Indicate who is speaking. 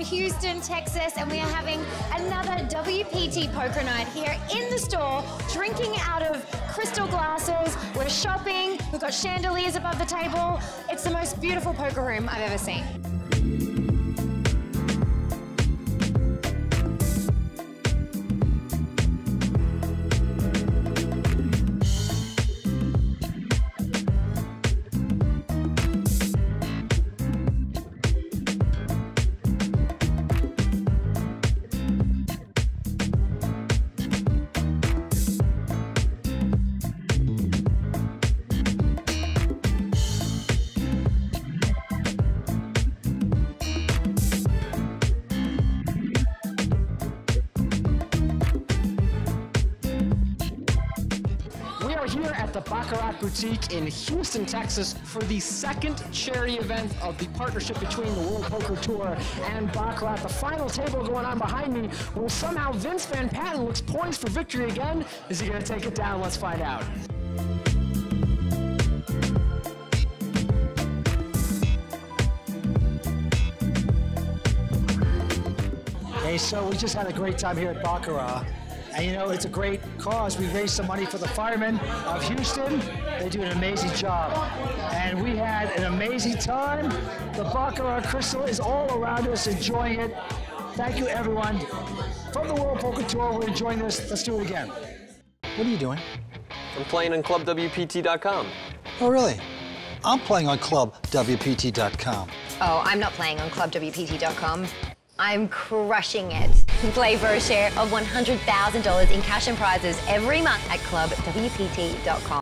Speaker 1: Houston, Texas, and we are having another WPT poker night here in the store, drinking out of crystal glasses. We're shopping, we've got chandeliers above the table. It's the most beautiful poker room I've ever seen.
Speaker 2: Here at the Baccarat Boutique in Houston, Texas for the second charity event of the partnership between the World Poker Tour and Baccarat. The final table going on behind me where somehow Vince Van Patten looks poised for victory again. Is he going to take it down? Let's find out.
Speaker 3: Hey, so we just had a great time here at Baccarat. And you know, it's a great cause. We raised some money for the firemen of Houston. They do an amazing job. And we had an amazing time. The Baccarat Crystal is all around us, enjoying it. Thank you, everyone. From the World Poker Tour, we're enjoying this. Let's do it again.
Speaker 4: What are you doing?
Speaker 5: I'm playing on ClubWPT.com.
Speaker 4: Oh, really? I'm playing on ClubWPT.com.
Speaker 6: Oh, I'm not playing on ClubWPT.com. I'm crushing it. Play for a share of $100,000 in cash and prizes every month at ClubWPT.com.